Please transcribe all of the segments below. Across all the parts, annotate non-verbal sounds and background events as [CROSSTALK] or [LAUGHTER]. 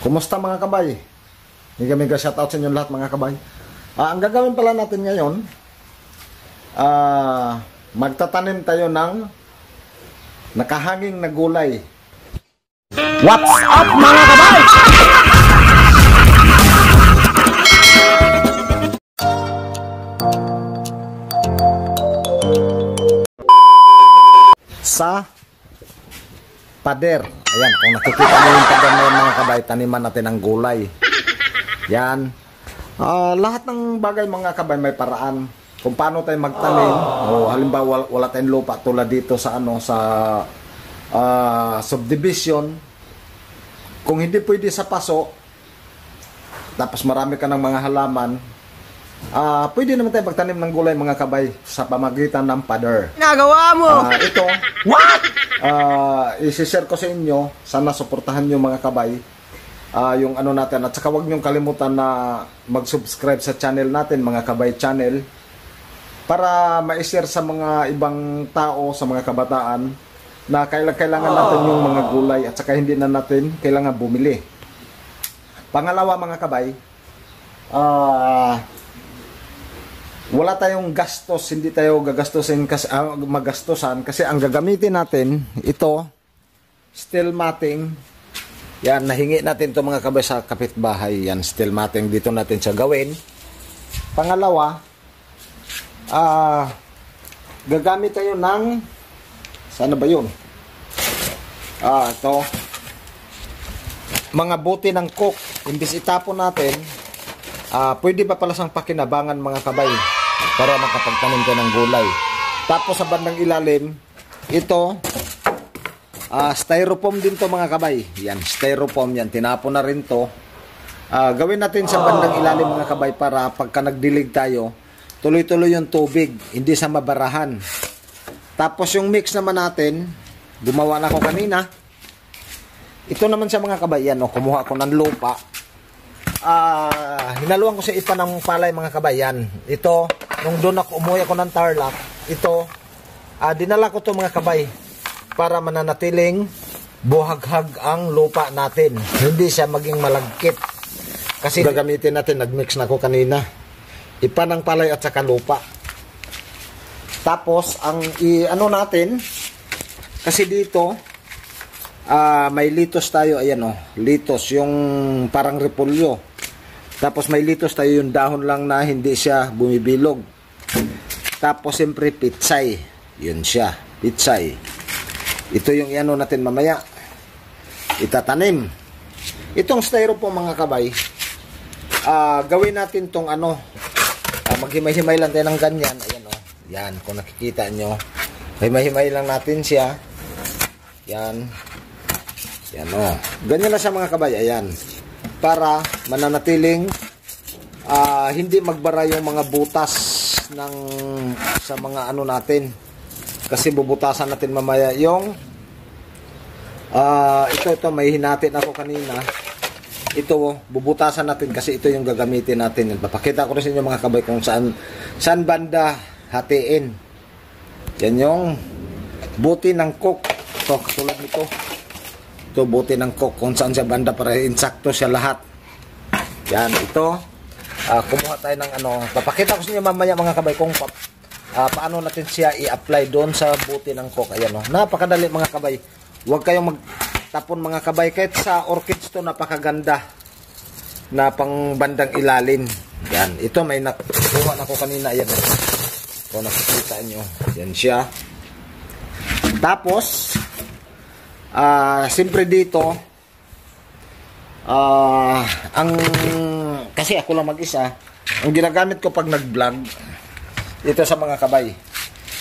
Kumusta mga kabay? Mega mega shoutout sa inyo lahat mga kabay. Ah, ang gagawin pala natin ngayon, ah, magtatanim tayo ng nakahanging na gulay. What's up mga kabay? sa pader. Ayan, kung nakikita mo yung pader na mga kabay, taniman natin ng gulay. Yan. Ah, lahat ng bagay mga kabay may paraan kung paano tayo magtanim. O halimbawa wala tayong lupa tulad dito sa ano sa ah, subdivision. Kung hindi pwede sa paso, tapos marami ka ng mga halaman, ah pwede naman tayo magtanim ng gulay mga kabay sa pamagitan ng pader. Nagawa mo! Ah, ito, What? ah isi-share ko sa inyo. Sana suportahan nyo mga kabay. Ah, yung ano natin. At saka huwag nyo kalimutan na mag-subscribe sa channel natin, mga kabay channel. Para ma-share sa mga ibang tao, sa mga kabataan, na kailangan, kailangan natin yung mga gulay at saka hindi na natin kailangan bumili. Pangalawa mga kabay, ah wala tayong gastos, hindi tayo gagastusin kasi ah, magastosan kasi ang gagamitin natin ito steel matting. Yan, nahingi natin to mga kabay kapitbahay. Yan, steel matting dito natin siya gawin. Pangalawa, ah gagamit tayo ng sana ba 'yun? Ah, ito mga buti ng cook. Imbis itapon natin, ah pwede pa pala sang pakinabangan mga kabay para makapagtanim ka ng gulay. Tapos sa bandang ilalim, ito, ah styrofoam din to mga kabay. Yan, styrofoam yan. Tinapon na rin to. Ah, gawin natin sa bandang ilalim mga kabay para pagka nagdilig tayo, tuloy-tuloy yung tubig, hindi sa mabarahan. Tapos yung mix naman natin, gumawa na ako kanina. Ito naman sa mga kabayan, no, kumuha ko ng lupa. Ah, hinaluan ko sa ipa ng palay mga kabayan. Ito, nung doon ako umuwi ako ng Tarlac, ito, ah, dinala ko to mga kabay para mananatiling buhaghag ang lupa natin. Hindi siya maging malagkit. Kasi gagamitin natin, nagmix na ko kanina. Ipa ng palay at saka lupa. Tapos, ang i ano natin, kasi dito, ah may litos tayo, ayan oh, litos, yung parang repolyo. Tapos may litos tayo yung dahon lang na hindi siya bumibilog. Tapos siyempre pitsay, yun siya, pitsay. Ito yung ano natin mamaya, itatanim. Itong styrofoam mga kabay, ah gawin natin tong ano, ah, maghimay-himay lang tayo ng ganyan, ayan oh, yan, kung nakikita nyo, himay-himay lang natin siya, yan, yan o. Oh. Ganyan na siya mga kabay. Ayan. Para mananatiling ah, hindi magbara yung mga butas ng sa mga ano natin. Kasi bubutasan natin mamaya yung ah, ito ito may hinatin ako kanina. Ito oh, bubutasan natin kasi ito yung gagamitin natin. Papakita ko rin sa inyo mga kabay kung saan saan banda hatiin. Yan yung buti ng cook. Ito, katulad nito ito buti ng cook kung saan siya banda para insakto siya lahat. Yan ito. Uh, kumuha tayo ng ano papakita ko sa inyo mamaya mga kabay kung pa, uh, paano natin siya i-apply doon sa buti ng cook ayan o napakadali mga kabay. Huwag kayong magtapon mga kabay. Kahit sa orchids to napakaganda na pang bandang ilalim. Yan ito may nakuha na ko kanina. Yan kung nakikita nyo. Yan siya. Tapos uh, siyempre dito uh, ang kasi ako lang mag-isa, ang ginagamit ko pag nag-vlog ito sa mga kabay.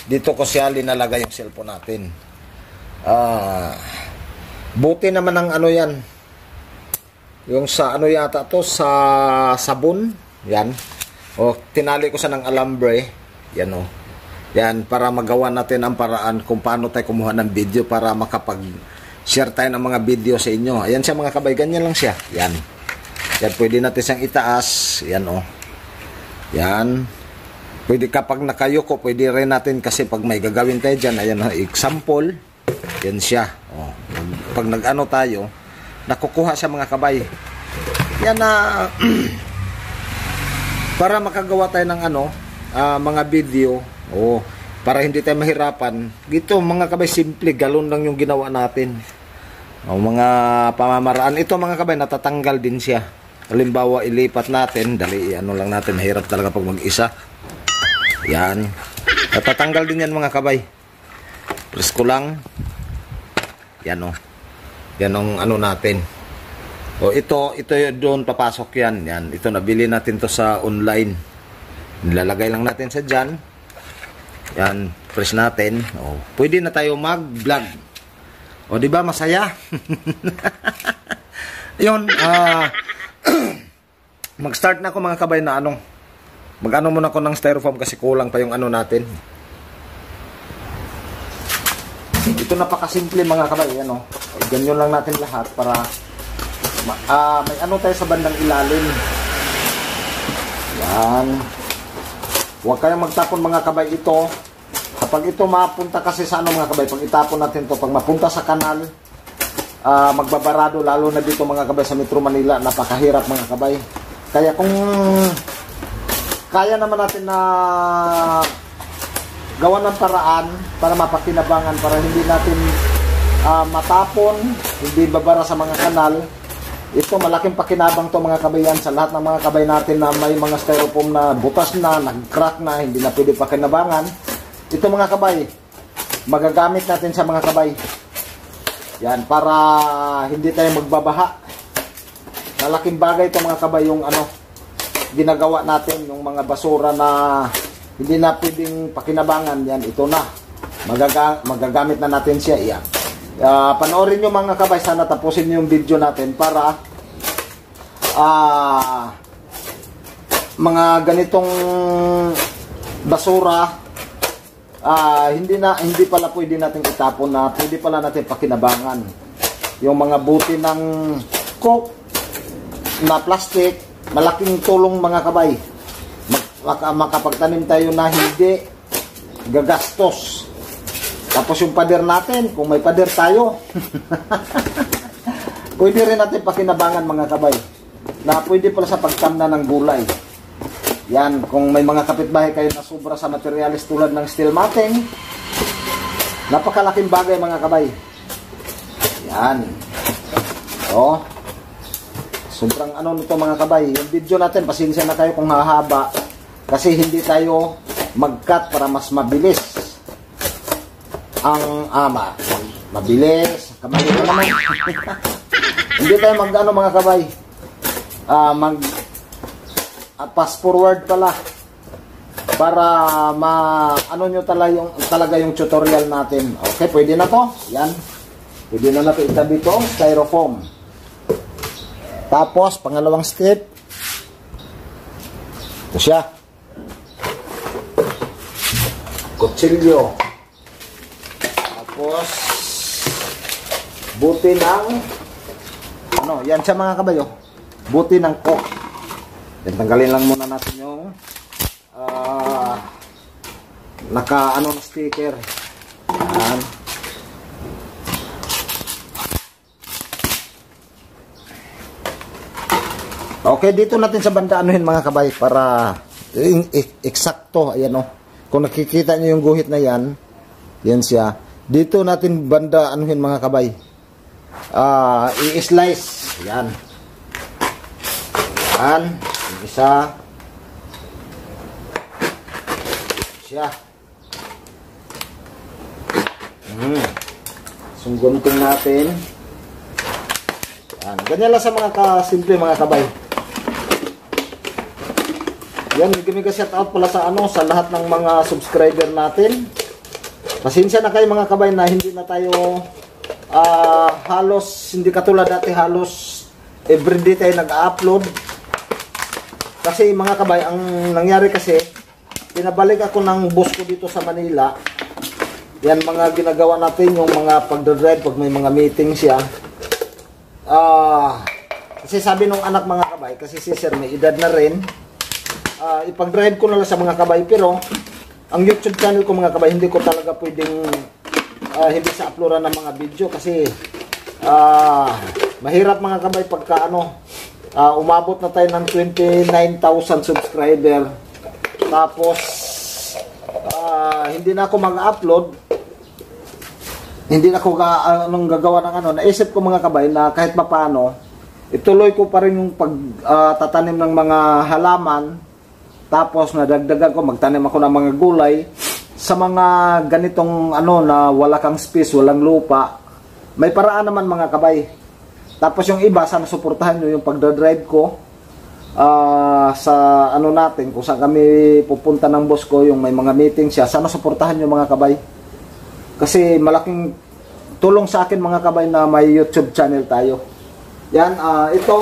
Dito ko siya linalagay yung cellphone natin. Uh, buti naman ang ano 'yan. Yung sa ano yata to sa sabon, 'yan. O tinali ko sa ng alambre, 'yan oh. Yan para magawa natin ang paraan kung paano tayo kumuha ng video para makapag share tayo ng mga video sa inyo. Ayan siya mga kabay, ganyan lang siya. Yan. Yan, pwede natin siyang itaas. Yan oh. Yan. Pwede kapag nakayoko, pwede rin natin kasi pag may gagawin tayo dyan, ayan oh, example. Yan siya. Oh. Pag nag-ano tayo, nakukuha siya mga kabay. yan na [CLEARS THROAT] para makagawa tayo ng ano, ah, mga video. Oh, para hindi tayo mahirapan. Dito mga kabay simple, galon lang yung ginawa natin. O mga pamamaraan. Ito mga kabay, natatanggal din siya. Halimbawa, ilipat natin. Dali, ano lang natin. Mahirap talaga pag mag-isa. Yan. Natatanggal din yan mga kabay. Press ko lang. Yan o. Yan ang ano natin. O ito, ito yun, doon papasok yan. Yan. Ito, nabili natin to sa online. Nilalagay lang natin sa dyan. Yan. Press natin. O, pwede na tayo mag-vlog. O, di ba masaya? [LAUGHS] Yun, ah, [CLEARS THROAT] mag-start na ako mga kabay na ano. Mag-ano muna ako ng styrofoam kasi kulang pa yung ano natin. Ito napakasimple mga kabay, ano. Ganyan lang natin lahat para ah, may ano tayo sa bandang ilalim. Yan. Huwag kayong magtapon mga kabay ito. Kapag ito mapunta kasi sa ano mga kabay, pag itapon natin to, pag mapunta sa kanal, ah, magbabarado lalo na dito mga kabay sa Metro Manila, napakahirap mga kabay. Kaya kung kaya naman natin na gawa ng paraan para mapakinabangan para hindi natin ah, matapon, hindi babara sa mga kanal. Ito malaking pakinabang to mga kabayan sa lahat ng mga kabay natin na may mga styrofoam na butas na, nag-crack na, hindi na pwede pakinabangan. Ito mga kabay, magagamit natin sa mga kabay. Yan, para hindi tayo magbabaha. Malaking bagay ito mga kabay yung ano, ginagawa natin, yung mga basura na hindi na pwedeng pakinabangan. Yan, ito na. Magaga magagamit na natin siya. Yan. Ah, panoorin nyo mga kabay, sana tapusin nyo yung video natin para ah mga ganitong basura ah hindi na hindi pala pwede natin itapon na pwede pala natin pakinabangan yung mga buti ng coke na plastic. Malaking tulong mga kabay. Mag, maka- makapagtanim tayo na hindi gagastos. Tapos yung pader natin kung may pader tayo [LAUGHS] pwede rin natin pakinabangan mga kabay na pwede pala sa pagtamna ng gulay yan, kung may mga kapitbahay kayo na sobra sa materialis tulad ng steel matting, napakalaking bagay mga kabay. Yan. O. Sobrang ano nito mga kabay. Yung video natin, pasensya na kayo kung hahaba. Kasi hindi tayo mag-cut para mas mabilis. Ang ama. mabilis. Kamali na naman. [LAUGHS] hindi tayo mag-ano mga kabay. Ah, mag at fast forward pala para ma ano nyo talaga yung, talaga yung tutorial natin. Okay, pwede na to. Yan. Pwede na natin itabi to. Styrofoam. Tapos, pangalawang step. Ito siya. Kutsilyo. Tapos, buti ng ano, yan siya mga kabayo. Buti ng coke. Yan, tanggalin lang muna natin yung ah, naka ano na sticker. Yan. Okay, dito natin sa banda anuhin mga kabay para eh, eh, eksakto, ayan o. Kung nakikita niyo yung guhit na yan, yan siya. Dito natin banda anuhin mga kabay. Ah, i-slice. Yan. Yan. Isa. Siya. Hmm. Sunggunting natin. Yan. Ganyan lang sa mga kasimple mga kabay. Yan, gamiga shout out pala sa ano sa lahat ng mga subscriber natin. Pasensya na kayo mga kabay na hindi na tayo ah, halos hindi katulad dati halos everyday tayo nag-upload. Kasi mga kabay, ang nangyari kasi pinabalik ako ng boss ko dito sa Manila. Yan mga ginagawa natin yung mga pagdadrive pag may mga meeting siya. Ah, kasi sabi nung anak mga kabay, kasi si sir may edad na rin, ah, ipag-drive ko na lang sa mga kabay pero ang YouTube channel ko mga kabay hindi ko talaga pwedeng ah, hindi sa uploadan ng mga video kasi ah, mahirap mga kabay pagka ano Ah, umabot na tayo ng 29,000 subscriber. Tapos, ah, hindi na ako mag-upload. Hindi na ako ga, anong gagawa ng ano. Naisip ko mga kabay na kahit papaano, ituloy ko pa rin yung pagtatanim ng mga halaman. Tapos nadagdagan ko, magtanim ako ng mga gulay. Sa mga ganitong ano na wala kang space, walang lupa, may paraan naman mga kabay. Tapos yung iba, sana suportahan nyo yung pagdadrive ko ah, sa ano natin, kung saan kami pupunta ng boss ko, yung may mga meeting siya, sana suportahan nyo mga kabay. Kasi malaking tulong sa akin mga kabay na may YouTube channel tayo. Yan, ah, ito,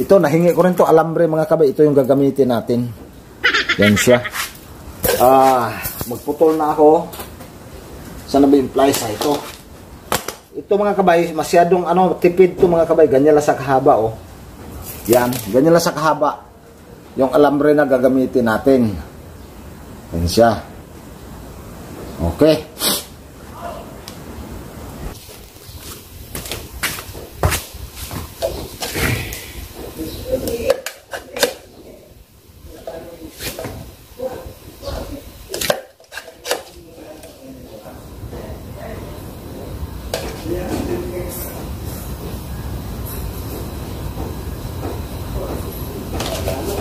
ito, nahingi ko rin to alambre mga kabay. Ito yung gagamitin natin. Yan siya. Ah, magputol na ako. Sana ba yung plies ito? Ito mga kabay, masyadong ano, tipid to mga kabay. Ganyan lang sa kahaba oh. Yan, ganyan lang sa kahaba. Yung alambre na gagamitin natin. Yan siya. Okay.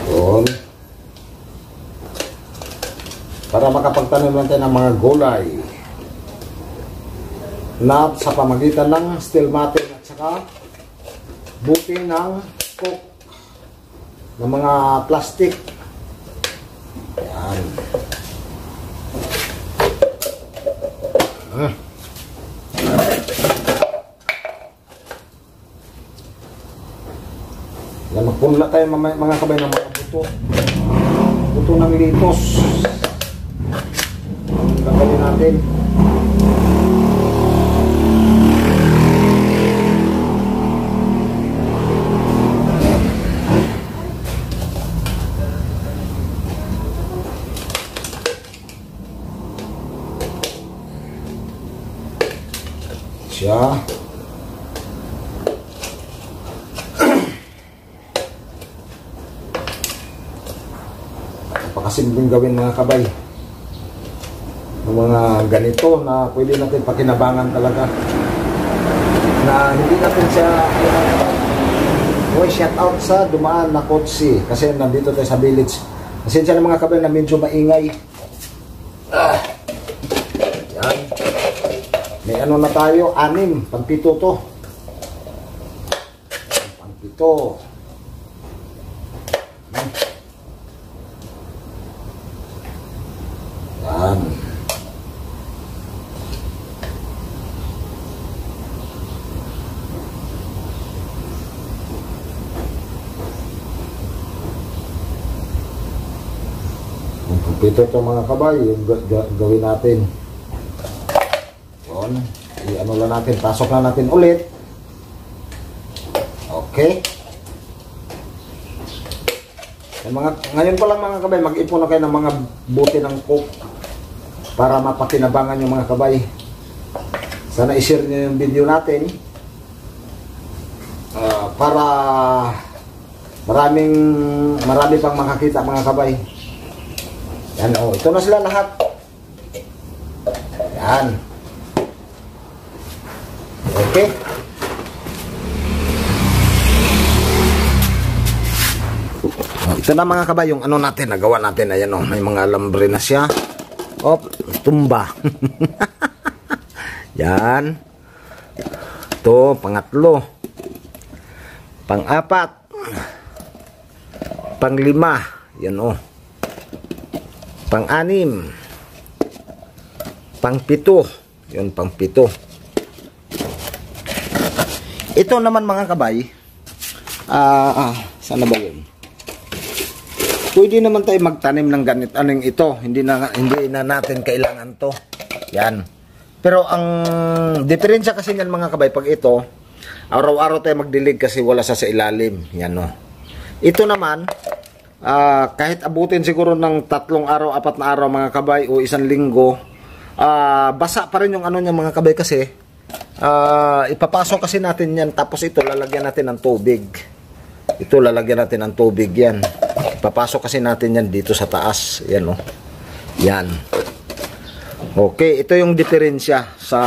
Yun. Para makapagtanim lang ng mga gulay na sa pamagitan ng steel matting at saka buti ng coke ng mga plastic. Yan. Ah. Yan, magpunla tayo mamaya, mga kabay ng mga buto. Buto ng litos. Gagawin natin. Siya. Napakasimpleng gawin mga kabay. Ng ganito na pwede natin pakinabangan talaga. Na hindi natin siya Boy, shout out sa dumaan na kotse kasi nandito tayo sa village. Pasensya na mga kabay na medyo maingay. Ah. Yan. May ano na tayo, anim, pampito to. Pampito. Yan. Kumpito ito mga kabay, yung ga- ga- gawin natin. Yun. I-ano lang natin, pasok na natin ulit. Okay. Yung mga, ngayon pa lang mga kabay, mag-ipon na kayo ng mga buti ng coke para mapakinabangan yung mga kabay. Sana i-share nyo yung video natin ah, para maraming marami pang makakita mga kabay. Yan oh, ito na sila lahat. Yan. Okay. Oh, ito na mga kabay, yung ano natin, nagawa natin. Ayan oh, may mga alambre na siya. Op, tumba. [LAUGHS] Yan. Ito, pangatlo. Pang-apat. Pang-lima. Yan oh. Pang-anim. Pang-pito. Yun, pang-pito. Ito naman mga kabay. Ah, ah, sana ba yun? Pwede naman tayo magtanim ng ganit anong ito. Hindi na hindi na natin kailangan to. Yan. Pero ang diferensya kasi niyan mga kabay pag ito, araw-araw tayo magdilig kasi wala sa sa ilalim. Yan no. Ito naman ah, kahit abutin siguro ng tatlong araw, apat na araw mga kabay o isang linggo, ah, basa pa rin yung ano niya mga kabay kasi ah, ipapasok kasi natin yan tapos ito lalagyan natin ng tubig. Ito lalagyan natin ng tubig yan. Papasok kasi natin yan dito sa taas. Yan oh. Yan. Okay, ito yung diferensya sa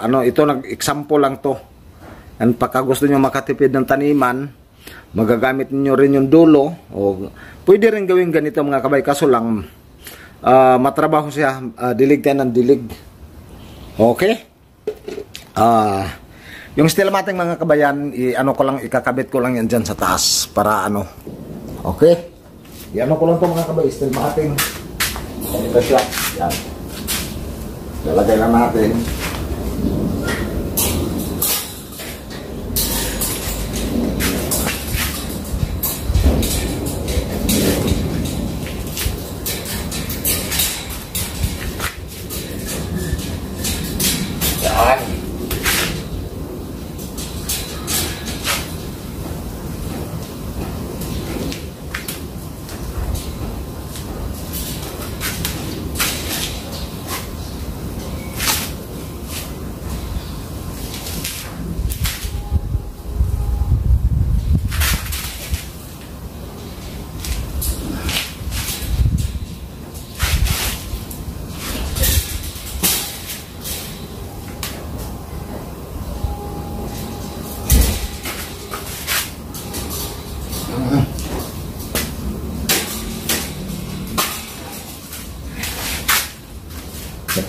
ano, ito nag-example lang to. And pagka gusto niyo makatipid ng taniman, magagamit niyo rin yung dulo o pwede rin gawin ganito mga kabay kaso lang ah, matrabaho siya, ah, dilig tayo ng dilig. Okay? Ah, yung stilmating mga kabayan, i ano ko lang ikakabit ko lang yan diyan sa taas para ano. Okay? I-ano ko lang to mga kabay, stilmating. Ito siya. Yan. Lalagay lang natin.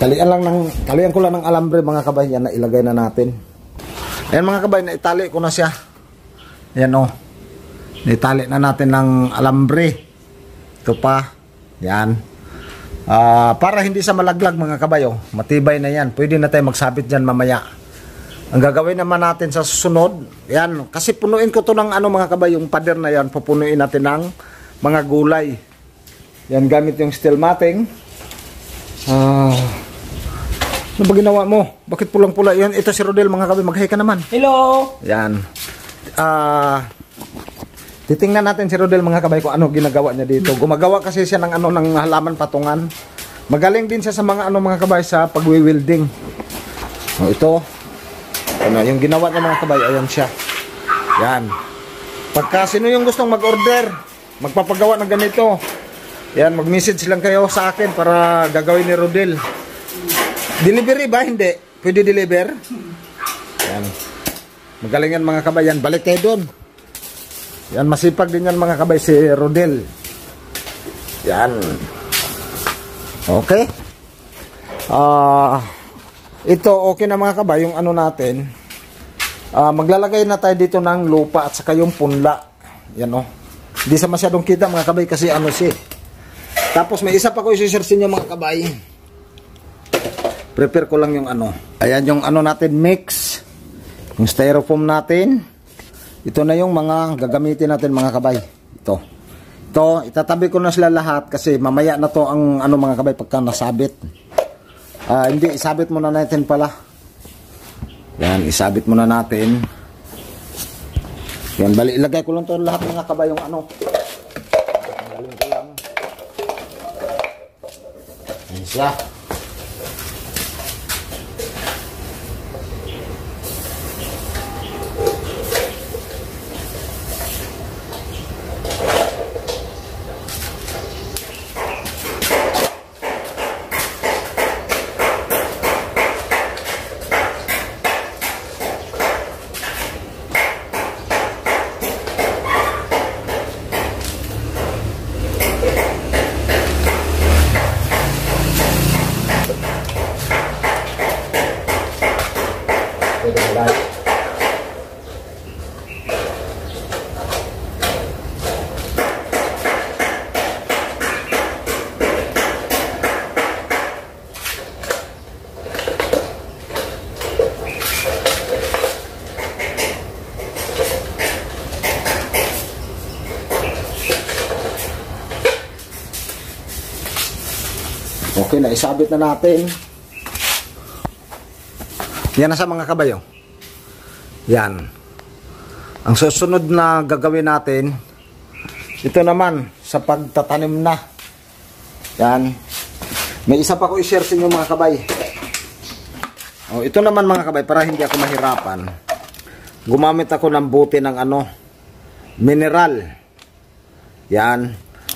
Talian lang ng talian ko lang ng alambre mga kabayan na ilagay na natin. Ayan mga kabayan, na itali ko na siya. Ayan o. Naitali na natin ng alambre. Ito pa. Yan. Ah, para hindi sa malaglag mga kabayo, matibay na yan. Pwede na tayo magsabit dyan mamaya. Ang gagawin naman natin sa susunod, yan, kasi punuin ko to ng ano mga kabayo, yung pader na yan, pupunuin natin ng mga gulay. Yan gamit yung steel matting. Ah. Ano ba ginawa mo? Bakit pulang-pula yan? Ito si Rodel mga kabayo, mag-hi ka naman. Hello! Yan. Ah, titingnan natin si Rodel mga kabay kung ano ginagawa niya dito. Gumagawa kasi siya ng ano ng halaman patungan. Magaling din siya sa mga ano mga kabay sa pagwi-welding. Oh, ito. Ano, yung ginawa niya mga kabay, ayan siya. Yan. Pagka sino yung gustong mag-order, magpapagawa ng ganito. Yan, mag-message lang kayo sa akin para gagawin ni Rodel. Delivery ba? Hindi. Pwede deliver? Yan. Magaling yan mga kabayan. Balik kayo doon. Yan, masipag din yan mga kabay si Rodel. Yan. Okay. Ah, ito okay na mga kabay yung ano natin. Ah, maglalagay na tayo dito ng lupa at saka yung punla. Yan oh. Hindi sa masyadong kita mga kabay kasi ano siya. eh. Tapos may isa pa ko i-share sa inyo mga kabay. Prepare ko lang yung ano. Ayan yung ano natin mix. Yung styrofoam natin. Ito na yung mga gagamitin natin mga kabay. Ito. Ito, itatabi ko na sila lahat kasi mamaya na to ang ano mga kabay pagka nasabit. Ah, hindi, isabit muna natin pala. Yan, isabit muna natin. Yan, bali, ilagay ko lang to lahat mga kabay yung ano. Yan siya. Isabit na natin. Yan na sa mga kabayo. Yan. Ang susunod na gagawin natin, ito naman, sa pagtatanim na. Yan. May isa pa ko i-share sa inyo mga kabay. Oh, ito naman mga kabay, para hindi ako mahirapan. Gumamit ako ng buti ng ano, mineral. Yan.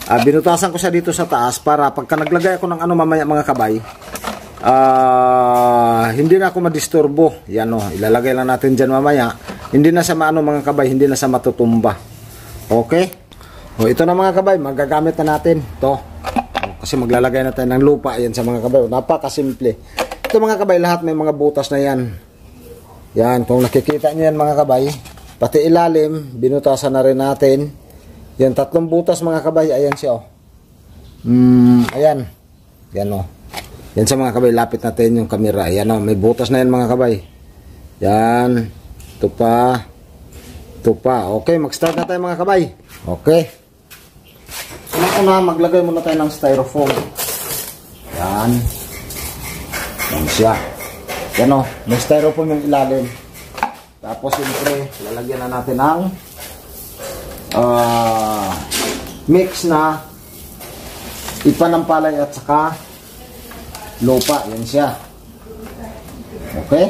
Ah, binutasan ko siya dito sa taas para pagka naglagay ako ng ano mamaya mga kabay, ah, hindi na ako madisturbo. Yan o, ilalagay lang natin dyan mamaya. Hindi na sa maano mga kabay, hindi na sa matutumba. Okay? O, ito na mga kabay, magagamit na natin. to Kasi maglalagay na tayo ng lupa yan sa mga kabay. Napakasimple. Ito mga kabay, lahat may mga butas na yan. Yan, kung nakikita niyo yan mga kabay, pati ilalim, binutasan na rin natin. Yan, tatlong butas mga kabay, ayan siya oh. Mm, ayan. Yan oh. Yan sa mga kabay, lapit natin yung camera. Ayan oh, may butas na yan mga kabay. Yan. Ito pa. Ito pa. Okay, mag-start na tayo mga kabay. Okay. Una-una, maglagay muna tayo ng styrofoam. Yan. Yan siya. Yan o, may styrofoam yung ilalim. Tapos siyempre, lalagyan na natin ng ah, mix na ipanampalay at saka lupa. Yan siya. Okay?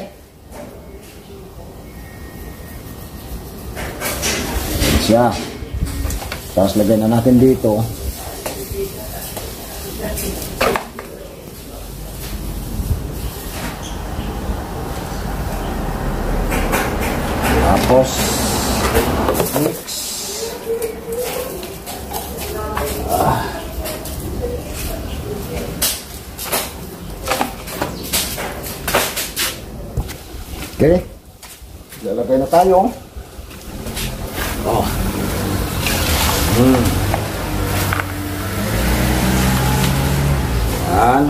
Yan siya. Tapos lagyan na natin dito. Tapos, mix. Ah. Okay. Lalagay na tayo. Oh. Hmm. Yan.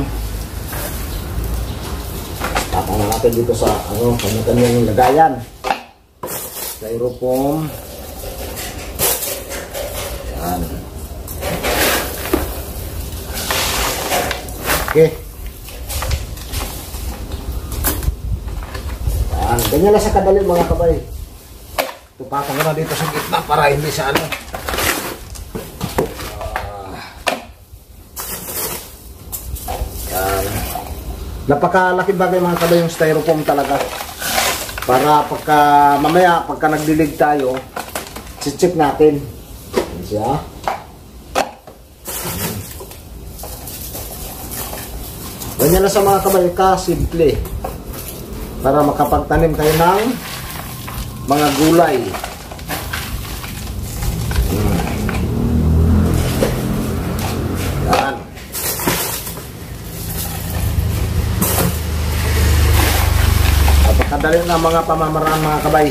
Na natin dito sa ano, kanya-kanyang lagayan styrofoam yan okay yan ganyan lang sa kadali mga kabay tupakan ko na dito sa gitna para hindi sa ano. Yan. Napakalaki bagay mga kabay yung styrofoam talaga. Para pagka mamaya pagka nagdilig tayo check natin. Yan siya. Ganyan na sa mga kabay ka simple para makapagtanim tayo ng mga gulay yan Napakadali na mga pamamaraan mga kabay.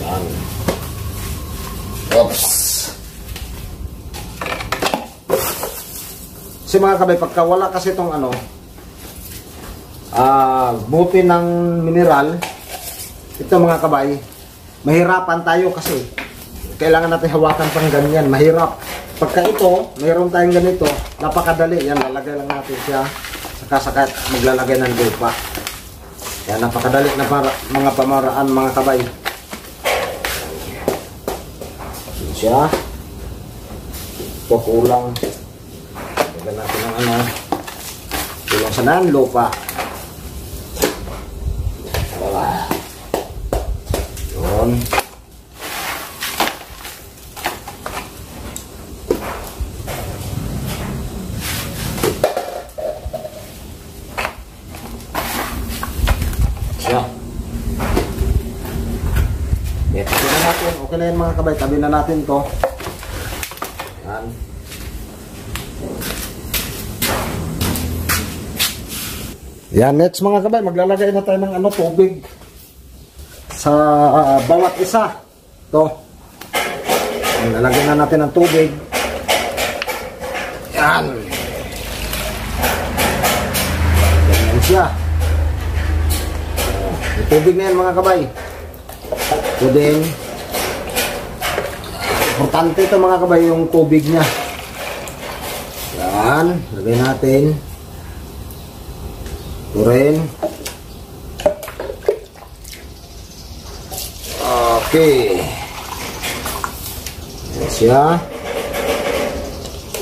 Yan. Oops. Si mga kabay, pagka wala kasi itong ano, ah, buti ng mineral, ito mga kabay, mahirapan tayo kasi kailangan natin hawakan pang ganyan, mahirap. Pagka ito, mayroon tayong ganito, napakadali, yan, lalagay lang natin siya saka saka maglalagay ng lupa. Yan, napakadali na para, mga pamaraan, mga kabay. Yan siya. Ito kulang. Lagyan natin ng ano. Kulang sa lupa. Wala. Yun. Siya. Okay, tabi na natin. Okay na mga kabay. Tabi na natin to. Yan. Yan, next mga kabay. Maglalagay na tayo ng ano, tubig. Sa ah, bawat isa. To. Yan, Lalagyan na natin ng tubig. Yan. Yan siya. May tubig na yan mga kabay. Din. Importante ito mga kabay yung tubig niya. Yan. Lagay natin. Ito rin. Okay. Yan siya.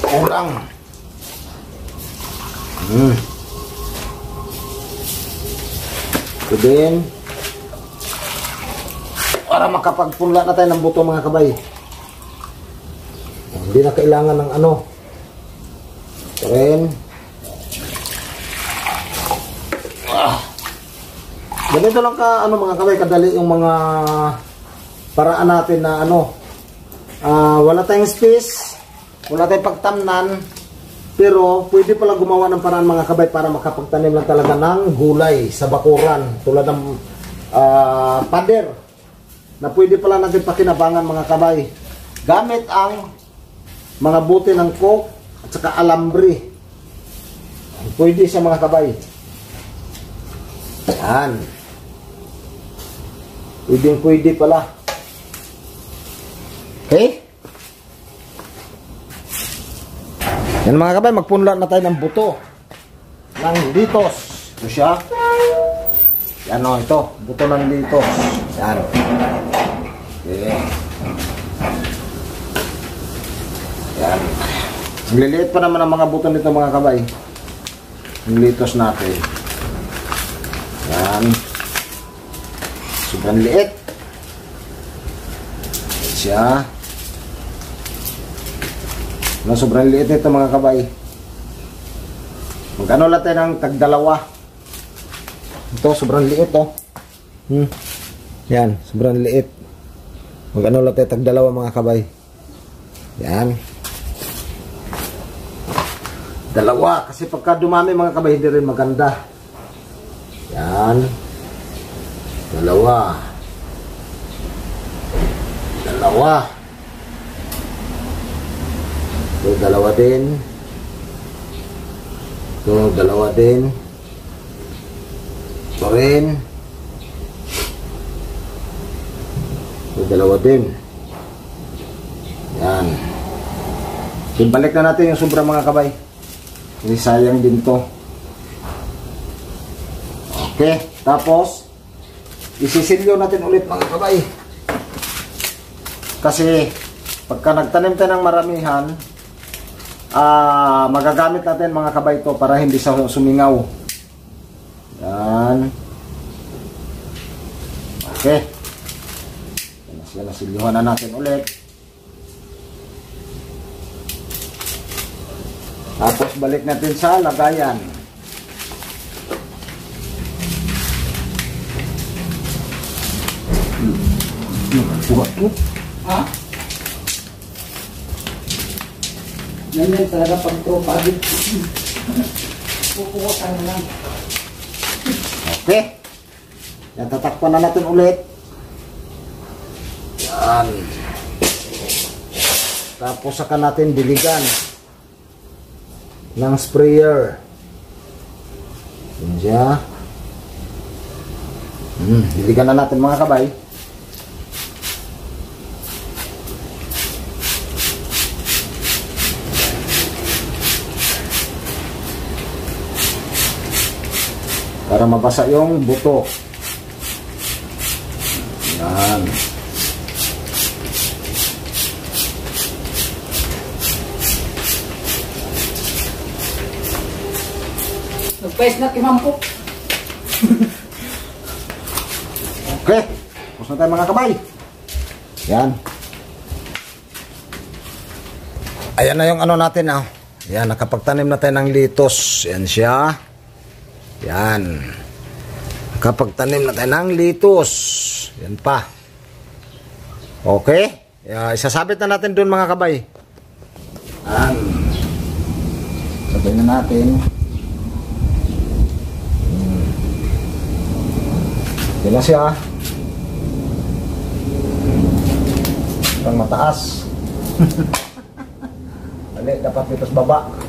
Kulang. Hmm. Ito din. para makapagpunla na tayo ng buto mga kabay. Hindi na kailangan ng ano. Ito rin. Ah. Ganito lang ka, ano mga kabay, kadali yung mga paraan natin na ano. Ah, wala tayong space, wala tayong pagtamnan, pero pwede pala gumawa ng paraan mga kabay para makapagtanim lang talaga ng gulay sa bakuran tulad ng ah, pader na pwede pala natin pakinabangan mga kabay. Gamit ang mga buti ng coke at saka alambre. Pwede sa mga kabay. Yan. Pwedeng pwede pala okay Yan mga kabay, magpunla na tayo ng buto ng litos. Ito siya. Yan o, ito. Buto ng litos. Yan. Okay. Yan. Magliliit pa naman ang mga buto nito mga kabay. Yung litos natin. Yan. Sobrang liit. Yan siya. No, sobrang liit nito mga kabay. Magkano lang tayo ng tagdalawa. Ito, sobrang liit oh. Hmm. Yan, sobrang liit. Magkano lang tayo tagdalawa mga kabay. Yan. Dalawa, kasi pagka dumami mga kabay, hindi rin maganda. Yan. Dalawa. Dalawa. Ito, dalawa din. Ito, dalawa din. Ito rin. Ito, dalawa din. Yan. Ibalik na natin yung sobra mga kabay. Kasi sayang din to. Okay. Tapos, isisilyo natin ulit mga kabay. Kasi, pagka nagtanim tayo ng maramihan, ah magagamit natin mga kabay to para hindi sa sumingaw. Yan. Okay. Yan, nasilyuhan na natin ulit. Tapos balik natin sa lagayan. Buhat to. Ha? Yan yan talaga pag tropa din. Kukuha na lang. Okay. Yan, tatakpan na natin ulit. Yan. Tapos saka natin diligan ng sprayer. Yan siya. Hmm, diligan na natin mga kabay. Para mabasa yung buto. Yan. Nagpais na kimampok. Okay. Tapos na tayo mga kabay. Yan. Ayan na yung ano natin ah. Yan, nakapagtanim na tayo ng litos. Yan siya. Yan. Nakapagtanim na tayo ng litos. Yan pa. Okay. Yeah, isasabit na natin doon mga kabay. Yan. Sabay na natin. Hmm. Siya. Parang mataas. [LAUGHS] Mali, dapat dito sa baba.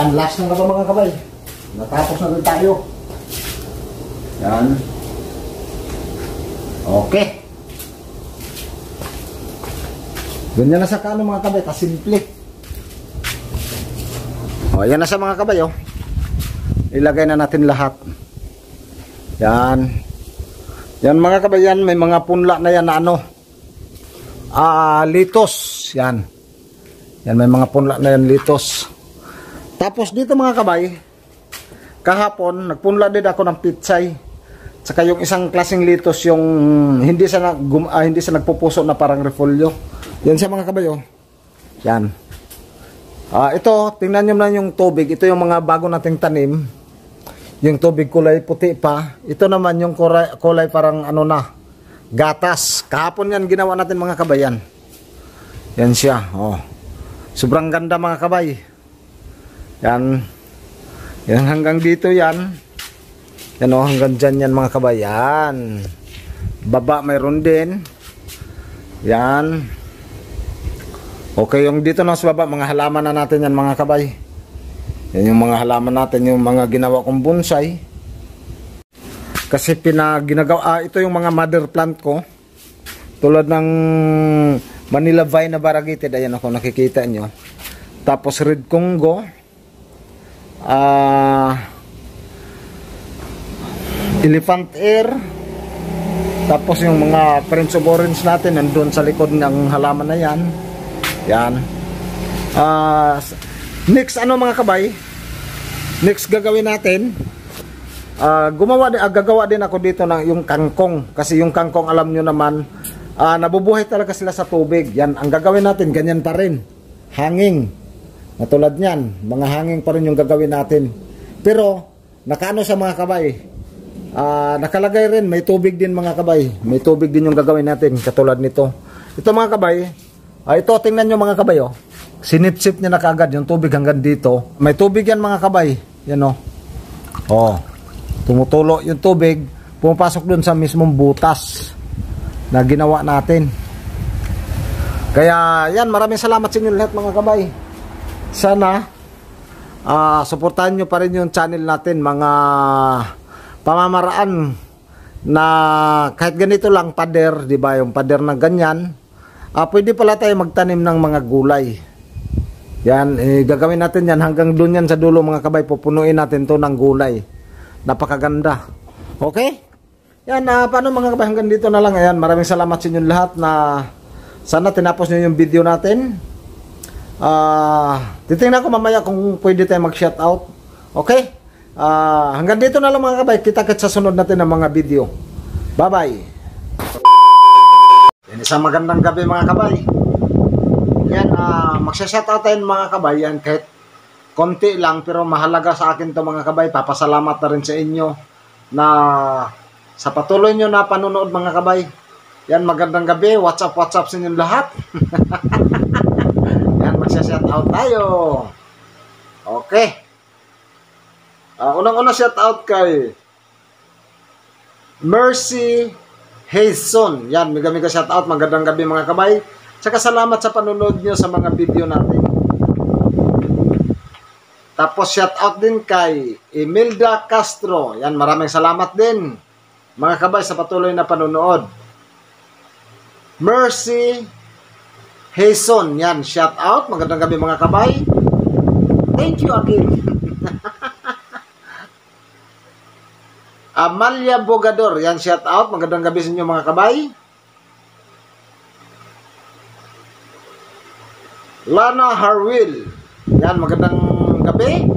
Yan, last na na ba mga kabay? Natapos na rin tayo. Yan. Okay. Ganyan na sa kano mga kabay, kasimple. O, yan na sa mga kabay, oh. Ilagay na natin lahat. Yan. Yan mga kabay, yan, may mga punla na yan na ano. Ah, litos. Yan. Yan, may mga punla na yan, litos. Tapos dito mga kabay, kahapon, nagpunla din ako ng pitsay. Saka yung isang klaseng litos, yung hindi sa, nag, ah, hindi sa nagpupuso na parang repolyo. Yan siya mga kabay, oh. Yan. Ah, ito, tingnan nyo na yung tubig. Ito yung mga bago nating tanim. Yung tubig kulay puti pa. Ito naman yung kulay, kulay parang ano na, gatas. Kahapon yan ginawa natin mga kabayan. Yan siya, oh. Sobrang ganda mga kabay. Yan. Yan hanggang dito yan. Yan oh, hanggang dyan yan mga kabayan. Baba mayroon din. Yan. Okay, yung dito na sa baba, mga halaman na natin yan mga kabay. Yan yung mga halaman natin, yung mga ginawa kong bonsai. Kasi pinaginagawa, ah, ito yung mga mother plant ko. Tulad ng Manila Vine na variegated, ayan ako nakikita nyo. Tapos Red Congo. Ah... Elephant Air. Tapos yung mga Prince of Orange natin nandun sa likod ng halaman na yan. Yan. S- next ano mga kabay? Next gagawin natin. Ah, gumawa ah, gagawa din ako dito ng yung kangkong kasi yung kangkong alam nyo naman ah, nabubuhay talaga sila sa tubig. Yan ang gagawin natin ganyan pa rin. Hanging. Natulad niyan, mga hanging pa rin yung gagawin natin. Pero nakano sa mga kabay? Ah, nakalagay rin may tubig din mga kabay. May tubig din yung gagawin natin katulad nito. Ito mga kabay, Ah, ito, tingnan nyo mga kabay, oh. Sinipsip niya na kagad yung tubig hanggang dito. May tubig yan mga kabay. Yan, oh. Oh. Tumutulo yung tubig. Pumapasok dun sa mismong butas na ginawa natin. Kaya, yan, maraming salamat sa inyo lahat mga kabay. Sana, ah, suportahan nyo pa rin yung channel natin, mga pamamaraan na kahit ganito lang pader, 'di ba? Yung pader na ganyan. Ah, pwede pala tayo magtanim ng mga gulay. Yan, eh, gagawin natin yan hanggang doon yan sa dulo mga kabay. Pupunuin natin to ng gulay. Napakaganda. Okay? Yan, ah, paano mga kabay hanggang dito na lang. Ayan, maraming salamat sa inyo lahat na sana tinapos nyo yung video natin. Ah, titingnan ko mamaya kung pwede tayo mag-shoutout. Okay? Ah, hanggang dito na lang mga kabay. Kita-kit sa sunod natin ng mga video. Bye-bye. Yan, isang magandang gabi mga kabay. Yan, uh, magsashoutout tayo mga kabay. Yan, kahit konti lang pero mahalaga sa akin to mga kabay. Papasalamat na rin sa inyo na sa patuloy nyo na panunood mga kabay. Yan, magandang gabi. What's up, what's up sa inyong lahat? [LAUGHS] Yan, magsashoutout tayo. Okay. Ah, unang-una shoutout kay Mercy Hason. Yan, mega mega shout out. Magandang gabi mga kabay. Tsaka salamat sa panonood nyo sa mga video natin. Tapos shout out din kay Imelda Castro. Yan, maraming salamat din. Mga kabay sa patuloy na panonood. Mercy Hason. Yan, shout out. Magandang gabi mga kabay. Thank you again. [LAUGHS] Amalia Bogador, yan shout out. Magandang gabi sa inyo mga kabay. Lana Harwil, yan magandang gabi.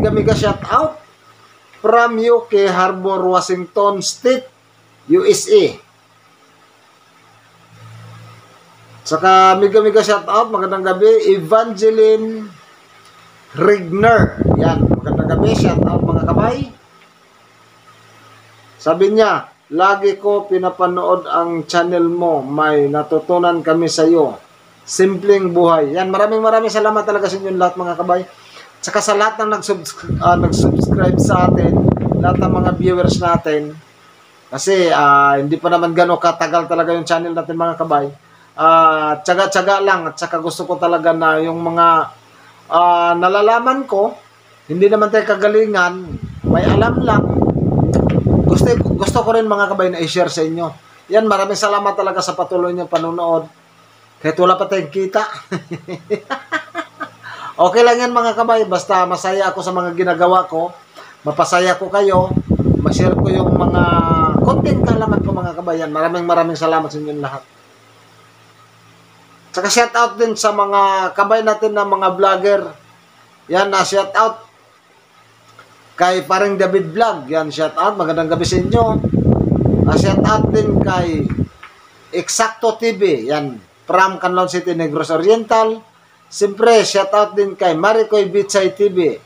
Mega shout out from UK Harbor, Washington State, USA. Saka mega mega shout out, magandang gabi Evangeline Rigner. Yan, magandang gabi, shout out mga kabay. Sabi niya, lagi ko pinapanood ang channel mo. May natutunan kami sa iyo. Simpleng buhay. Yan, maraming maraming salamat talaga sa inyo lahat mga kabay. Tsaka sa lahat ng nagsubs- ah, nag-subscribe sa atin, lahat ng mga viewers natin. Kasi ah, hindi pa naman gano'ng katagal talaga yung channel natin mga kabay. Ah, tsaga-tsaga lang at saka gusto ko talaga na yung mga ah, nalalaman ko, hindi naman tayo kagalingan, may alam lang. Gusto, gusto ko rin mga kabay na i-share sa inyo. Yan, maraming salamat talaga sa patuloy niyong panonood. Kahit wala pa tayong kita. [LAUGHS] okay lang yan mga kabay, basta masaya ako sa mga ginagawa ko. Mapasaya ko kayo. Ma-share ko yung mga content kalaman ko mga kabayan. Maraming maraming salamat sa inyong lahat. Saka shout out din sa mga kabay natin na mga vlogger. Yan na shout out kay paring David Vlog. Yan shout out. Magandang gabi sa inyo. Uh, shout out din kay Exacto TV. Yan from Canlaon City, Negros Oriental. Siyempre, shout out din kay Maricoy Bitsay TV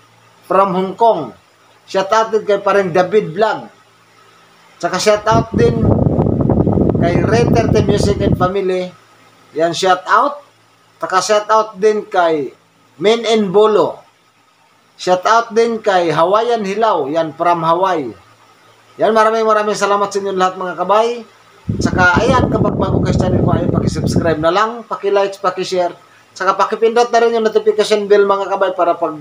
from Hong Kong. Shout out din kay paring David Vlog. Saka shout out din kay Renter the Music and Family. Yan, shout out. Saka shout out din kay Men and Bolo. Shout out din kay Hawaiian Hilaw. Yan, from Hawaii. Yan, maraming maraming salamat sa inyo lahat mga kabay. Saka, ayan, kapag bago kayo sa channel ko, ay pakisubscribe na lang, pakilike, pakishare. Saka pakipindot na rin yung notification bell mga kabay para pag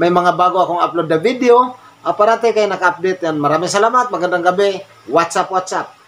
may mga bago akong upload na video, parati kayo naka-update yan. Maraming salamat, magandang gabi. What's up, what's up?